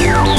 Yeah.